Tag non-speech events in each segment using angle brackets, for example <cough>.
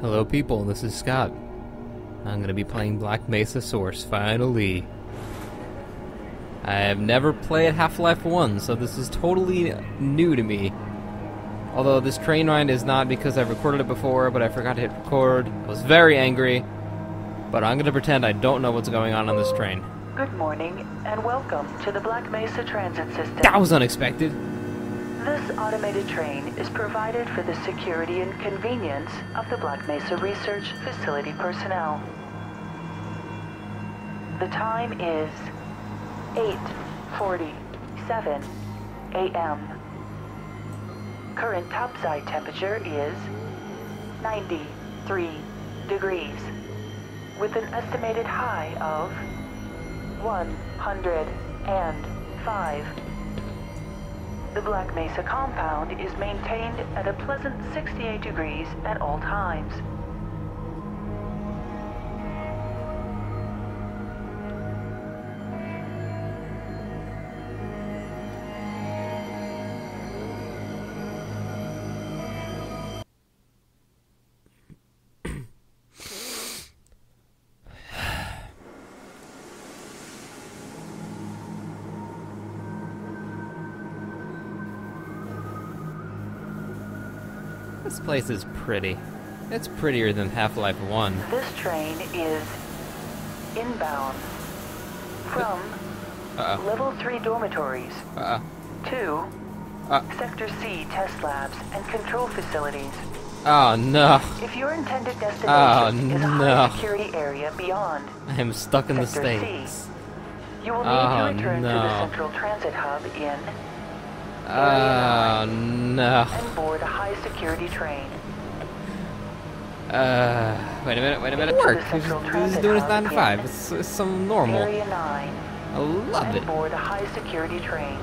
Hello, people. This is Scott. I'm gonna be playing Black Mesa Source finally. I have never played Half-Life 1, so this is totally new to me. Although this train ride is not because I've recorded it before, but I forgot to hit record. I was very angry, but I'm gonna pretend I don't know what's going on on this train. Good morning and welcome to the Black Mesa Transit System. That was unexpected. This automated train is provided for the security and convenience of the Black Mesa Research Facility personnel. The time is 8:47 a.m. Current topside temperature is 93 degrees with an estimated high of 105. The Black Mesa compound is maintained at a pleasant 68 degrees at all times. This place is pretty. It's prettier than Half-Life 1. This train is inbound from Uh-oh. level 3 dormitories Uh-oh. to Uh. Sector C test labs and control facilities. Oh no. If your intended destination Oh, is a no. high security area beyond I am stuck in the Sector C. States. You will need Oh, to return to the no. Central Transit Hub in Oh no. and board a high security train. Uh, wait a minute, wait a minute. Into. He's, he's doing his Hub 9 to 5. It's, it's so normal. Area 9 I love it. board a high security train.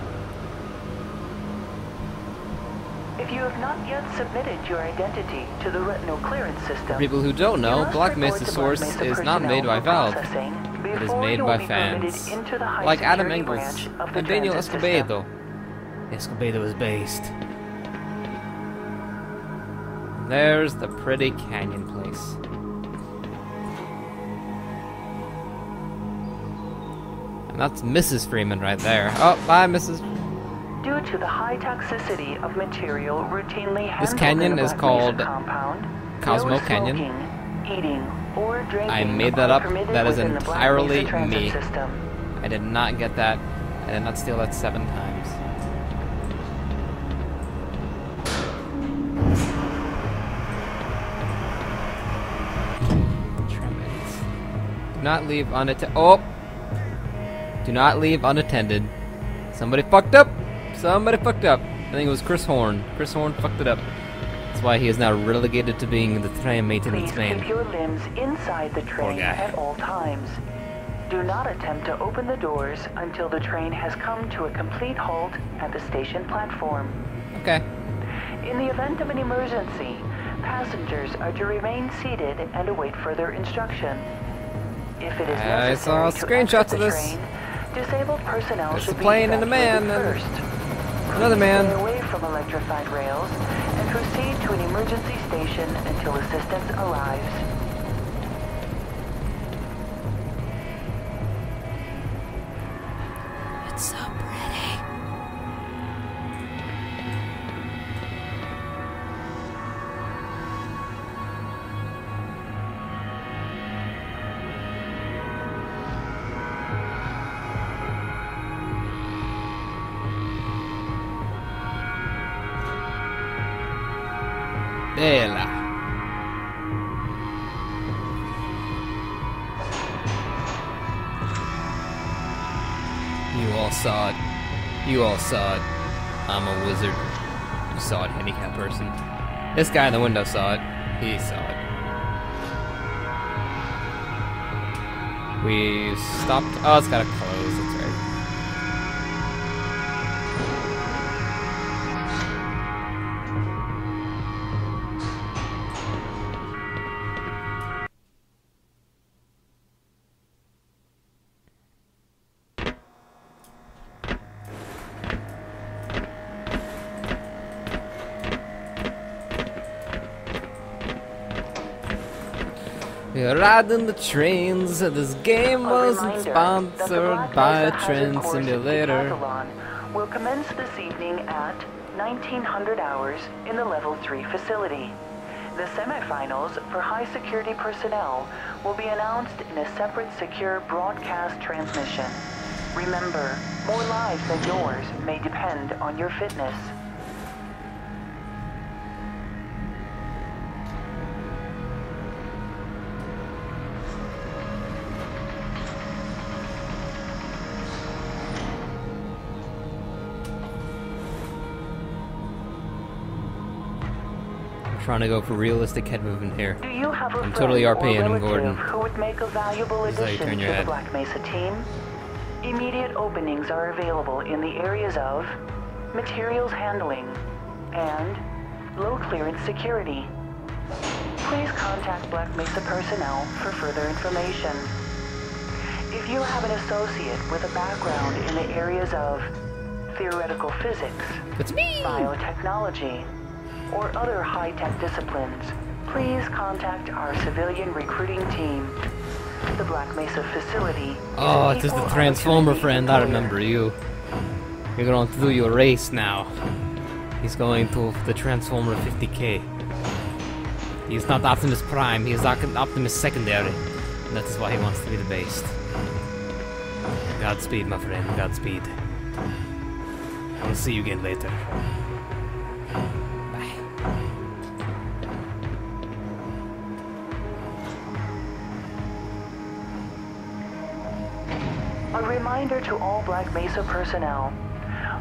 If you have not yet submitted your identity to the retinal clearance system, For people who don't know, Black Mesa Source Black Mesa is not made by Valve. It is made by will be permitted fans. into the high Like Adam Engels. of the And Daniel. Escobedo. Escobedo is based. There's the pretty canyon place. And that's Mrs. Freeman right there. Oh, bye, Mrs. Due to the high toxicity of material routinely This handled canyon in the is called compound, Cosmo no Canyon. smoking, eating, or drinking I made that up. That is within the Black entirely me. System. I did not get that. I did not steal that seven times. Not leave unattended. Oh! Do not leave unattended. Somebody fucked up! Somebody fucked up. I think it was Chris Horn. Chris Horn fucked it up. That's why he is now relegated to being the train maintenance Please man. keep your limbs inside the train at all times. Do not attempt to open the doors until the train has come to a complete halt at the station platform. Okay. In the event of an emergency, passengers are to remain seated and await further instruction. If it is I saw screenshots of this. train, disabled personnel There's should a be plane and a man and first. Another man. Away from electrified rails and proceed to an emergency station until assistance arrives. Bella. You all saw it. You all saw it. I'm a wizard. You saw it, handicapped person. This guy in the window saw it. He saw it. We stopped. Oh, it's gotta close. Riding the trains. This game wasn't reminder that the sponsored by a train simulator. Will commence this evening at 1900 hours in the Level 3 facility. The semifinals for high security personnel will be announced in a separate secure broadcast transmission. Remember, more lives than yours may depend on your fitness. Trying to go for realistic head movement here. Do you have a I'm totally RPing him, relative Gordon. who would make a valuable you addition turn to your the head. Black Mesa team? Immediate openings are available in the areas of materials handling and low clearance security. Please contact Black Mesa personnel for further information. If you have an associate with a background in the areas of theoretical physics, biotechnology, or other high-tech disciplines, please contact our civilian recruiting team. The Black Mesa facility. Oh, it is the Transformer friend. I remember you. You're going to do your race now. He's going to the Transformer 50k. He's not Optimus Prime, he is Optimus Secondary. And that is why he wants to be the best. Godspeed, my friend, Godspeed. I will see you again later. Reminder to all Black Mesa personnel.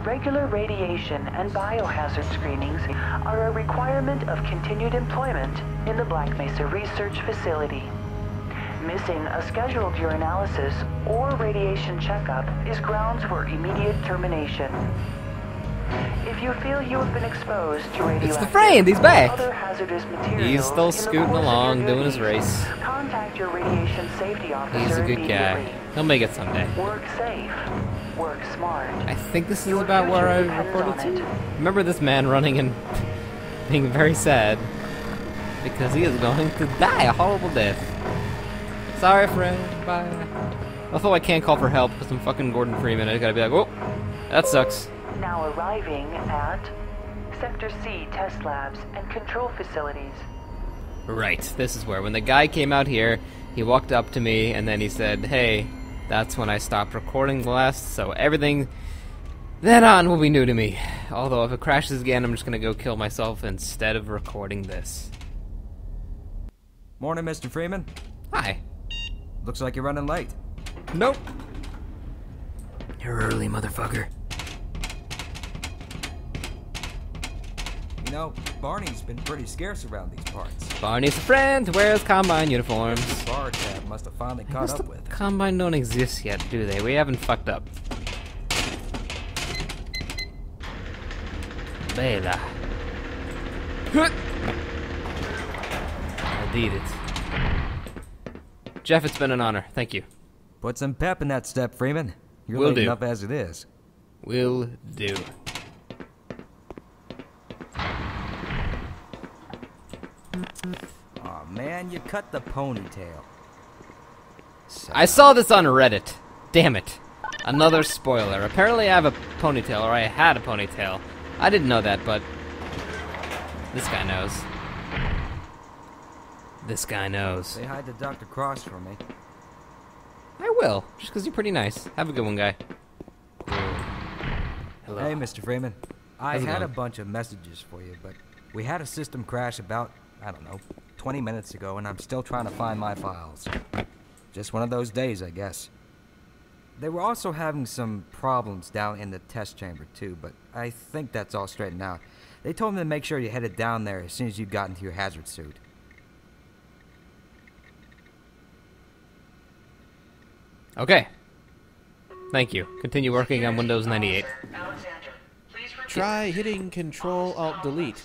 Regular radiation and biohazard screenings are a requirement of continued employment in the Black Mesa Research Facility. Missing a scheduled urinalysis or radiation checkup is grounds for immediate termination. If you feel you have been exposed to radioactive friend, he's back. other hazardous materials He's still scooting along, doing his race. Contact your radiation safety officer He's a good guy. He'll make it someday. Work safe. Work smart. I think this is Your about where I reported to. Remember this man running and <laughs> being very sad because he is going to die a horrible death. Sorry, friend. Bye. Although I can't call for help because I'm fucking Gordon Freeman. I gotta be like, oh, that sucks. Now arriving at Sector C test labs and control facilities. Right, this is where. When the guy came out here, he walked up to me and then he said, hey, that's when I stopped recording the last, so everything then on will be new to me. Although if it crashes again, I'm just gonna go kill myself instead of recording this. Morning, Mr. Freeman. Hi. Looks like you're running late. Nope. You're early, motherfucker. You know, Barney's been pretty scarce around these parts. Barney's a friend, wears combine uniforms. Bar tab must have finally caught up the with. Combine don't exist yet, do they? We haven't fucked up. Bela. I did it. Jeff, it's been an honor. Thank you. Put some pep in that step, Freeman. You're Will late do. enough as it is. Will do. Aw, man, you cut the ponytail. I saw this on Reddit. Damn it. Another spoiler. Apparently I have a ponytail, or I had a ponytail. I didn't know that, but this guy knows. This guy knows. Say hi to Dr. Cross for me. I will, just because you're pretty nice. Have a good one, guy. Hello. Hey, Mr. Freeman. I How's had a bunch of messages for you, but we had a system crash about, I don't know, 20 minutes ago, and I'm still trying to find my files. Just one of those days, I guess. They were also having some problems down in the test chamber, too, but I think that's all straightened out. They told me to make sure you headed down there as soon as you got into your hazard suit. Okay. Thank you. Continue working on Windows 98. Alexander, please repeat Try hitting Control Alt Delete.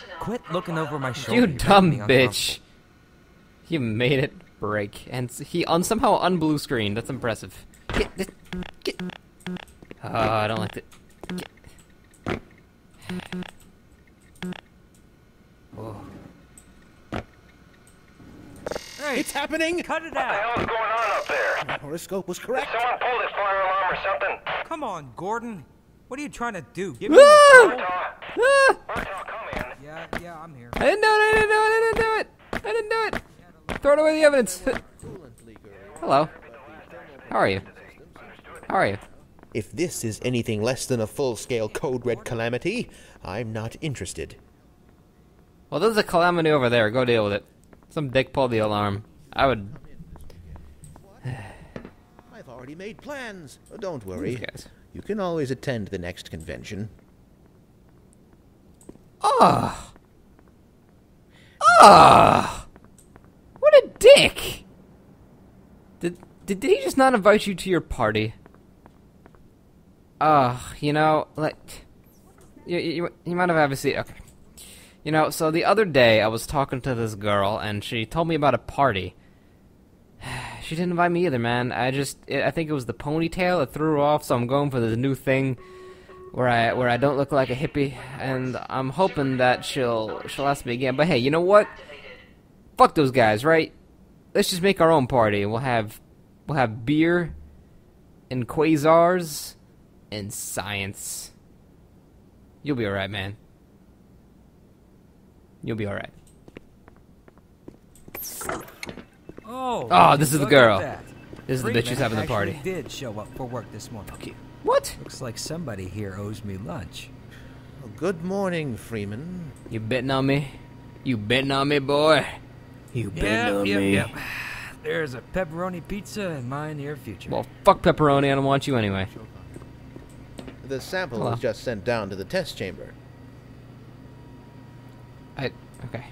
For personnel. Quit looking over my shoulder. You dumb bitch. You made it break, and he un somehow unblue screen. That's impressive. Get, get, get. Oh, I don't like it. Get. Oh. It's happening! Cut it out! What the out! hell's going on up there? My horoscope was correct. Someone pulled his fire alarm or something? Come on, Gordon. What are you trying to do? Give me the... Ah! Murtaugh, Ah! Murtaugh, come in. Yeah, yeah, I'm here. I didn't do it. I didn't do it. I didn't do it. I didn't do it. Throw away the evidence. <laughs> Hello. How are you? How are you? If this is anything less than a full-scale code red calamity, I'm not interested. Well, there's a calamity over there. Go deal with it. Some dick pulled the alarm. I would. <sighs> I've already made plans. Oh, don't worry. These. You can always attend the next convention. Oh. Oh. What a dick. Did, did did he just not invite you to your party? Uh, you know, like you you, you might have obviously okay. You know, so the other day I was talking to this girl and she told me about a party. <sighs> She didn't invite me either, man. I just I think it was the ponytail that threw her off, so I'm going for this new thing where I where I don't look like a hippie, and I'm hoping that she'll she'll ask me again. But hey, you know what? Fuck those guys, right? Let's just make our own party. We'll have we'll have beer and quasars and science. You'll be alright, man. You'll be alright. Oh, Oh, this is the girl. This is the bitch who's having the party. did show up for work this morning. Okay. What? Looks like somebody here owes me lunch. Oh, good morning, Freeman. You betting on me? You betting on me, boy? You betting on me? Yep. <sighs> There's a pepperoni pizza in my near future. Well, fuck pepperoni. I don't want you anyway. The sample Hello. was just sent down to the test chamber. I okay.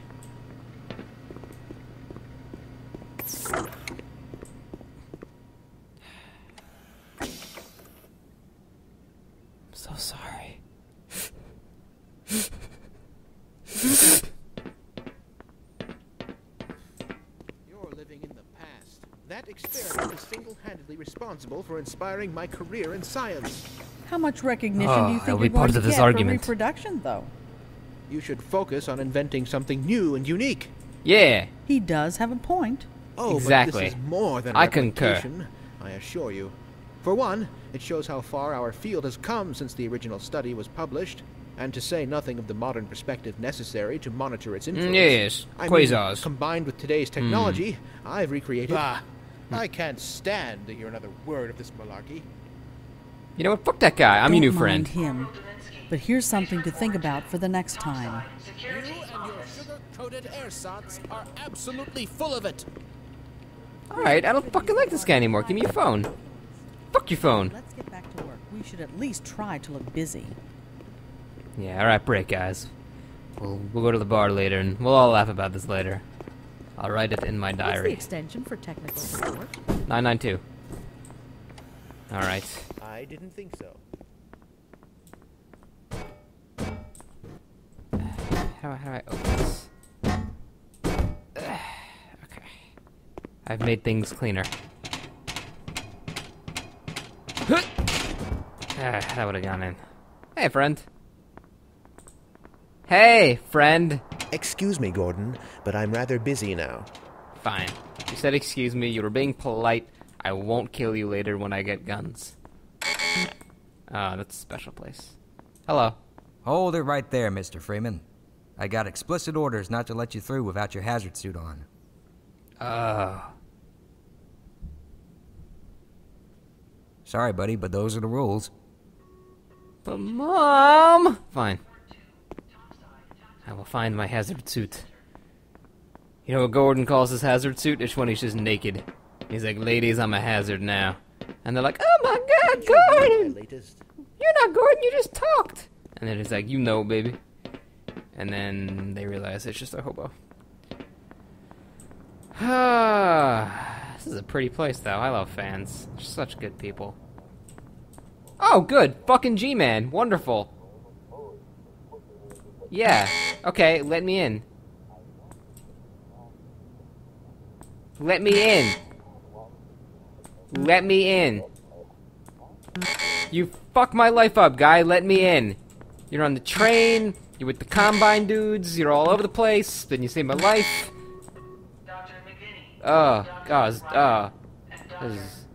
I'm so sorry. You're living in the past. That experiment is single-handedly responsible for inspiring my career in science. How much recognition Oh, do you think be you're going part to of this get argument. for reproduction, though? You should focus on inventing something new and unique. Yeah. He does have a point. Oh, Exactly. but this is more than I concur. replication, I assure you. For one, it shows how far our field has come since the original study was published, and to say nothing of the modern perspective necessary to monitor its influence. yes, I quasars. Mean, combined with today's technology, I've recreated. Ah, I can't stand to hear another word of this malarkey. You know what? Fuck that guy. I'm your Don't new friend. mind him. But here's something to think about for the next time. You and your sugar-coated ersatz are absolutely full of it. All right. I don't fucking like this guy anymore. Give me your phone. Fuck your phone. Let's get back to work. We should at least try to look busy. Yeah. All right. Break, guys. We'll we'll go to the bar later, and we'll all laugh about this later. I'll write it in my What's the diary. extension for technical support? Nine nine two. All right. I didn't think so. How do I, how do I open this? <sighs> okay. I've made things cleaner. Ah, that would have gone in. Hey, friend. Hey, friend. Excuse me, Gordon, but I'm rather busy now. Fine. You said excuse me, you were being polite. I won't kill you later when I get guns. Ah, that's a special place. Hello. Hold it right there, Mr. Freeman. I got explicit orders not to let you through without your hazard suit on. Oh. Sorry, buddy, but those are the rules. But mom! Fine. I will find my hazard suit. You know what Gordon calls his hazard suit? It's when he's just naked. He's like, ladies, I'm a hazard now. And they're like, oh my god, Gordon! You're not Gordon, you just talked! And then he's like, you know, baby. And then they realize it's just a hobo. <sighs> this is a pretty place, though. I love fans. They're such good people. Oh, good. Fucking G-Man. Wonderful. Yeah. Okay, let me in. Let me in. Let me in. You fuck my life up, guy. Let me in. You're on the train. You're with the combine dudes. You're all over the place. Then you save my life. Dr. McGinney, Oh, God, this, uh, this is,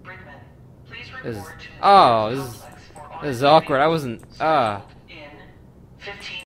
this is, oh, this is, this is awkward. I wasn't, ah.